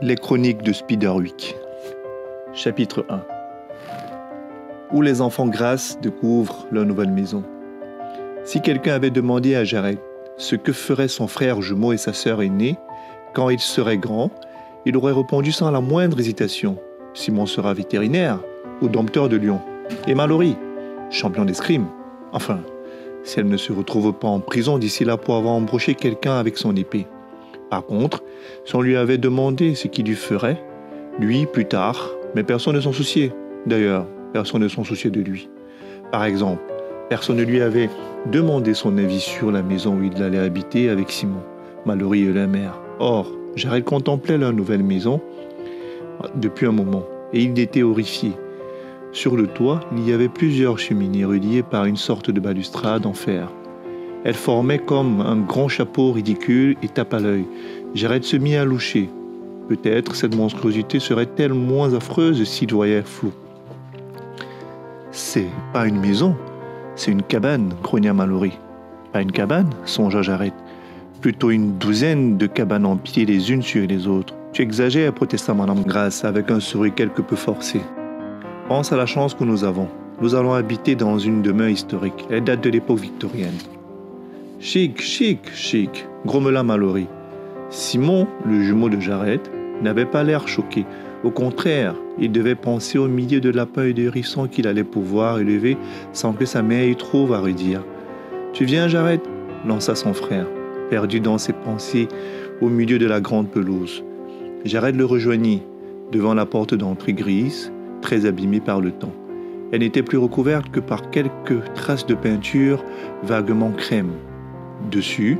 Les chroniques de Spiderwick. Chapitre 1 Où les enfants grâces découvrent leur nouvelle maison. Si quelqu'un avait demandé à Jared ce que ferait son frère jumeau et sa sœur aînée quand il serait grand, il aurait répondu sans la moindre hésitation Simon sera vétérinaire ou dompteur de lions. Et Mallory, champion d'escrime. Enfin, si elle ne se retrouve pas en prison d'ici là pour avoir embroché quelqu'un avec son épée. Par contre, si on lui avait demandé ce qu'il lui ferait, lui plus tard, mais personne ne s'en souciait. D'ailleurs, personne ne s'en souciait de lui. Par exemple, personne ne lui avait demandé son avis sur la maison où il allait habiter avec Simon, Mallory et la mère. Or, Jared contemplait leur nouvelle maison depuis un moment et il était horrifié. Sur le toit, il y avait plusieurs cheminées reliées par une sorte de balustrade en fer. Elles formaient comme un grand chapeau ridicule et tape à l'œil. Jared se mit à loucher. Peut-être cette monstruosité serait-elle moins affreuse s'il voyait flou. C'est pas une maison, c'est une cabane, grogna Mallory. Pas une cabane, songea Jared. Plutôt une douzaine de cabanes empilées les unes sur les autres. Tu exagères, protesta Madame Grasse avec un sourire quelque peu forcé. Pense à la chance que nous avons. Nous allons habiter dans une demeure historique. Elle date de l'époque victorienne. Chic, chic, chic, grommela Mallory. Simon, le jumeau de Jared, n'avait pas l'air choqué. Au contraire, il devait penser au milieu de lapins et de hérissons qu'il allait pouvoir élever sans que sa mère y trouve à redire. Tu viens, Jared? lança son frère, perdu dans ses pensées au milieu de la grande pelouse. Jared le rejoignit, devant la porte d'entrée grise, très abîmée par le temps. Elle n'était plus recouverte que par quelques traces de peinture vaguement crème. Dessus,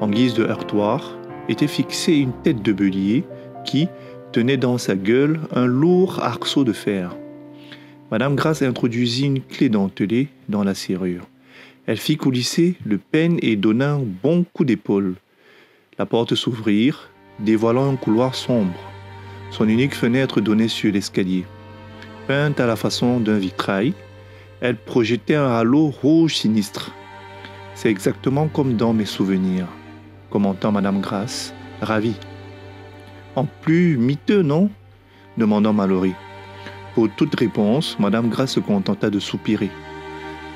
en guise de heurtoir, était fixée une tête de bélier qui tenait dans sa gueule un lourd arceau de fer. Madame Grasse introduisit une clé dentelée dans la serrure. Elle fit coulisser le peigne et donna un bon coup d'épaule. La porte s'ouvrit, dévoilant un couloir sombre. Son unique fenêtre donnait sur l'escalier. Peinte à la façon d'un vitrail, elle projetait un halo rouge sinistre. C'est exactement comme dans mes souvenirs, commentant Madame Grasse, ravie. En plus miteux, non? demanda Mallory. Pour toute réponse, Madame Grasse se contenta de soupirer.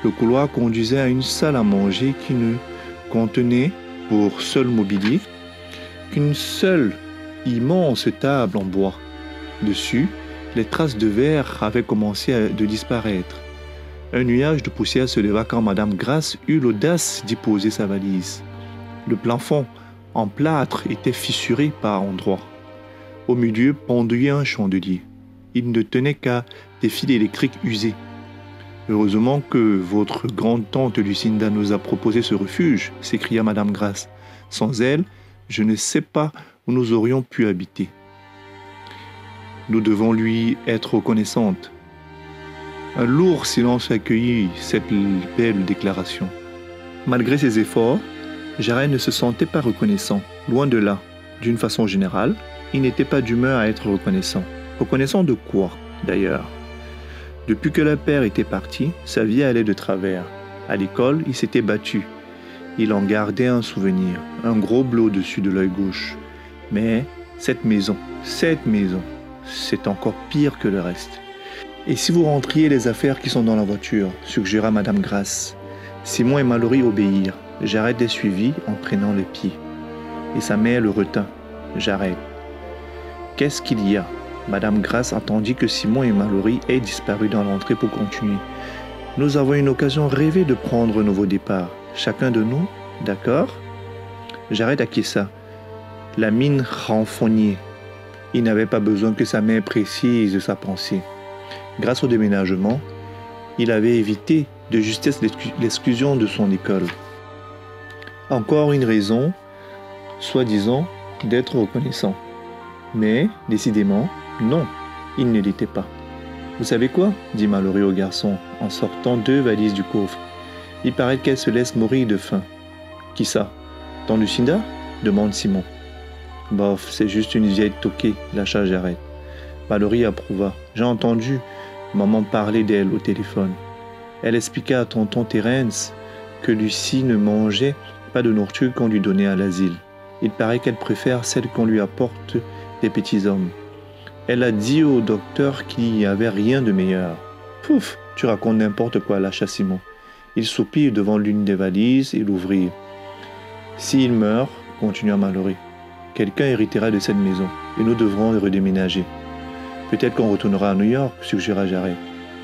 Le couloir conduisait à une salle à manger qui ne contenait, pour seul mobilier, qu'une seule immense table en bois. Dessus, les traces de verre avaient commencé à de disparaître. Un nuage de poussière se leva quand Madame Grasse eut l'audace d'y poser sa valise. Le plafond, en plâtre, était fissuré par endroits. Au milieu pendouillait un chandelier. Il ne tenait qu'à des fils électriques usés. Heureusement que votre grande-tante Lucinda nous a proposé ce refuge, s'écria Madame Grasse. Sans elle, je ne sais pas où nous aurions pu habiter. Nous devons lui être reconnaissantes. Un lourd silence accueillit cette belle déclaration. Malgré ses efforts, Jared ne se sentait pas reconnaissant, loin de là. D'une façon générale, il n'était pas d'humeur à être reconnaissant. Reconnaissant de quoi, d'ailleurs? Depuis que le père était parti, sa vie allait de travers. À l'école, il s'était battu. Il en gardait un souvenir, un gros bleu au-dessus de l'œil gauche. Mais cette maison, cette maison, c'est encore pire que le reste. Et si vous rentriez les affaires qui sont dans la voiture suggéra Madame Grasse. Simon et Mallory obéirent. Jared les suivit en traînant les pieds. Et sa mère le retint. Jared. Qu'est-ce qu'il y a? Madame Grasse attendit que Simon et Mallory aient disparu dans l'entrée pour continuer. Nous avons une occasion rêvée de prendre un nouveau départ. Chacun de nous, d'accord? Jared acquiesça. La mine renfognée. Il n'avait pas besoin que sa mère précise sa pensée. Grâce au déménagement, il avait évité de justesse l'exclusion de son école. Encore une raison, soi-disant, d'être reconnaissant. Mais, décidément, non, il ne l'était pas. Vous savez quoi? dit Mallory au garçon en sortant deux valises du coffre. Il paraît qu'elle se laisse mourir de faim. Qui ça? Tant Lucinda? demande Simon. Bof, c'est juste une vieille toquée, lâcha Jared. Mallory approuva. J'ai entendu maman parler d'elle au téléphone. Elle expliqua à tonton Terence que Lucie ne mangeait pas de nourriture qu'on lui donnait à l'asile. Il paraît qu'elle préfère celle qu'on lui apporte des petits hommes. Elle a dit au docteur qu'il n'y avait rien de meilleur. Pouf, tu racontes n'importe quoi, lâcha Simon. Il soupire devant l'une des valises et l'ouvrit. S'il meurt, continua Mallory, quelqu'un héritera de cette maison et nous devrons redéménager. Peut-être qu'on retournera à New York, suggéra Jared,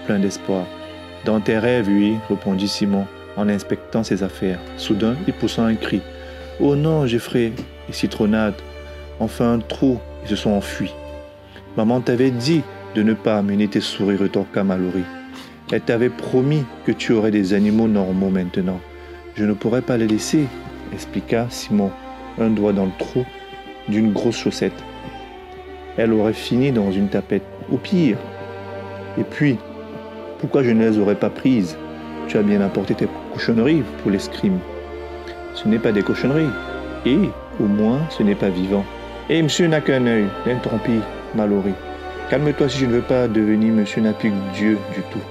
plein d'espoir. Dans tes rêves, oui, répondit Simon en inspectant ses affaires. Soudain, il poussa un cri. Oh non, Jeffrey Et citronnade. Enfin un trou, ils se sont enfuis. Maman t'avait dit de ne pas amener tes souris, retorqua Mallory. Elle t'avait promis que tu aurais des animaux normaux maintenant. Je ne pourrais pas les laisser, expliqua Simon, un doigt dans le trou d'une grosse chaussette. Elle aurait fini dans une tapette, ou pire. Et puis, pourquoi je ne les aurais pas prises? Tu as bien apporté tes cochonneries pour l'escrime. Ce n'est pas des cochonneries. Et, au moins, ce n'est pas vivant. Et monsieur n'a qu'un œil, l'interrompit Mallory. Calme-toi si je ne veux pas devenir monsieur n'a plus Dieu du tout.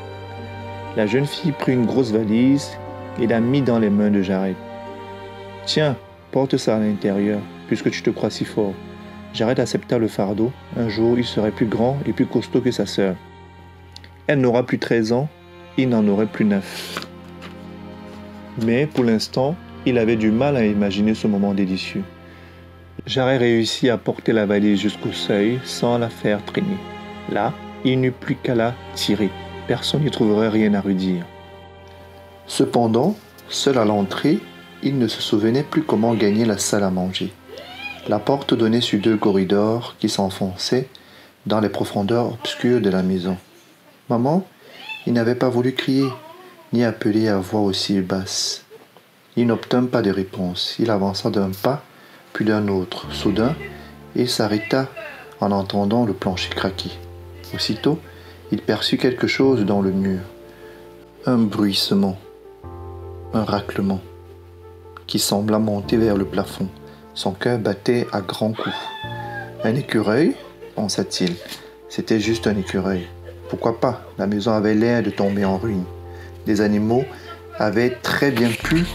La jeune fille prit une grosse valise et la mit dans les mains de Jared. Tiens, porte ça à l'intérieur, puisque tu te crois si fort. Jared accepta le fardeau. Un jour, il serait plus grand et plus costaud que sa sœur. Elle n'aura plus 13 ans, il n'en aurait plus 9. Mais pour l'instant, il avait du mal à imaginer ce moment délicieux. Jared réussit à porter la valise jusqu'au seuil sans la faire traîner. Là, il n'eut plus qu'à la tirer. Personne n'y trouverait rien à redire. Cependant, seul à l'entrée, il ne se souvenait plus comment gagner la salle à manger. La porte donnait sur deux corridors qui s'enfonçaient dans les profondeurs obscures de la maison. Maman, il n'avait pas voulu crier, ni appeler à voix aussi basse. Il n'obtint pas de réponse. Il avança d'un pas, puis d'un autre. Soudain, il s'arrêta en entendant le plancher craquer. Aussitôt, il perçut quelque chose dans le mur. Un bruissement, un raclement qui sembla monter vers le plafond. Son cœur battait à grands coups. Un écureuil pensa-t-il. C'était juste un écureuil. Pourquoi pas? La maison avait l'air de tomber en ruine. Les animaux avaient très bien pu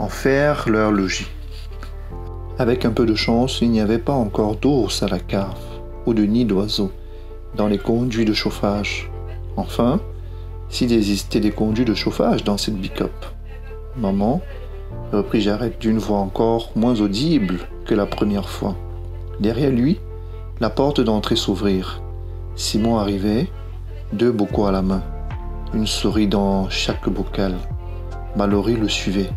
en faire leur logis. Avec un peu de chance, il n'y avait pas encore d'ours à la cave ou de nid d'oiseaux dans les conduits de chauffage. Enfin, s'il existait des conduits de chauffage dans cette pick-up. Maman reprit Jared d'une voix encore moins audible que la première fois. Derrière lui, la porte d'entrée s'ouvrir. Simon arrivait, deux bocaux à la main, une souris dans chaque bocal. Mallory le suivait,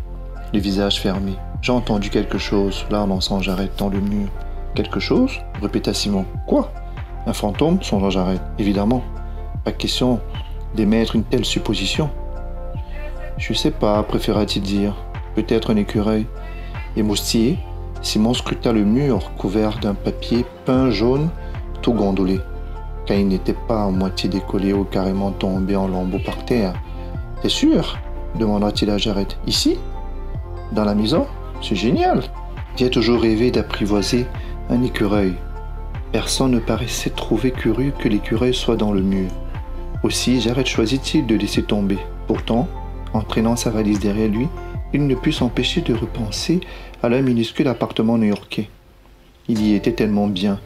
le visage fermé. J'ai entendu quelque chose, là en lançant Jared dans le mur. Quelque chose? répéta Simon. Quoi? Un fantôme? songea Jared. Évidemment. Pas question d'émettre une telle supposition. Je sais pas, préféra-t-il dire peut-être un écureuil. Émoustillé, Simon scruta le mur couvert d'un papier peint jaune tout gondolé, car il n'était pas à moitié décollé ou carrément tombé en lambeaux par terre. T'es sûr? demanda-t-il à Jared. Ici? Dans la maison? C'est génial J'ai toujours rêvé d'apprivoiser un écureuil. Personne ne paraissait trouver curieux que l'écureuil soit dans le mur. Aussi, Jared choisit-il de laisser tomber. Pourtant, en traînant sa valise derrière lui, il ne put s'empêcher de repenser à leur minuscule appartement new-yorkais. Il y était tellement bien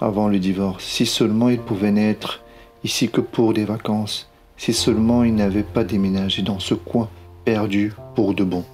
avant le divorce. Si seulement il pouvait n'être ici que pour des vacances. Si seulement il n'avait pas déménagé dans ce coin perdu pour de bon.